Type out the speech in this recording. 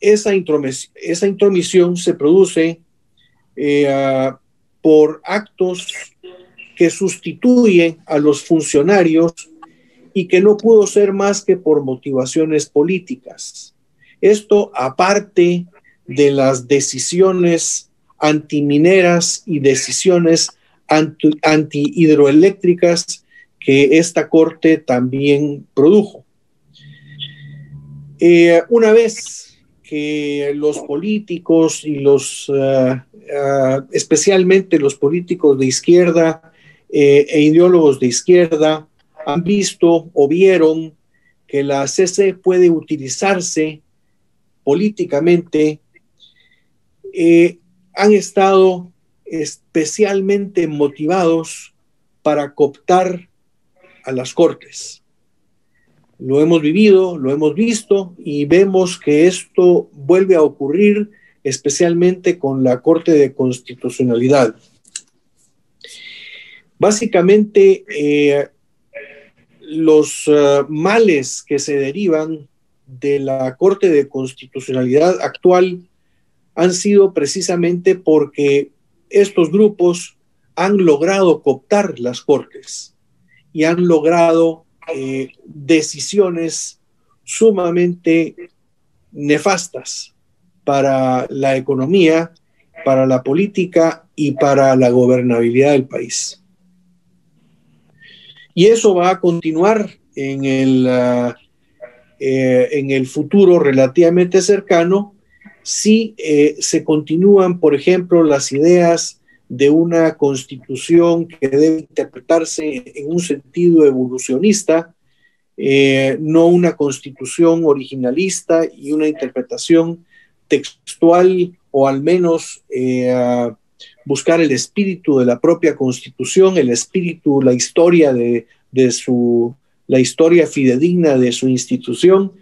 esa, intromisión se produce eh, por actos que sustituyen a los funcionarios y que no pudo ser más que por motivaciones políticas. Esto aparte de las decisiones antimineras y decisiones antihidroeléctricas que esta corte también produjo. Eh, una vez que los políticos y los, eh, eh, especialmente los políticos de izquierda e ideólogos de izquierda, han visto o vieron que la CC puede utilizarse políticamente, han estado especialmente motivados para cooptar a las cortes. Lo hemos vivido, lo hemos visto y vemos que esto vuelve a ocurrir especialmente con la Corte de Constitucionalidad. Básicamente, eh, los eh, males que se derivan de la Corte de Constitucionalidad actual han sido precisamente porque estos grupos han logrado cooptar las cortes y han logrado eh, decisiones sumamente nefastas para la economía, para la política y para la gobernabilidad del país. Y eso va a continuar en el, ah, eh, en el futuro relativamente cercano si eh, se continúan, por ejemplo, las ideas de una constitución que debe interpretarse en un sentido evolucionista, eh, no una constitución originalista y una interpretación textual o al menos eh, buscar el espíritu de la propia constitución, el espíritu, la historia de, de su, la historia fidedigna de su institución,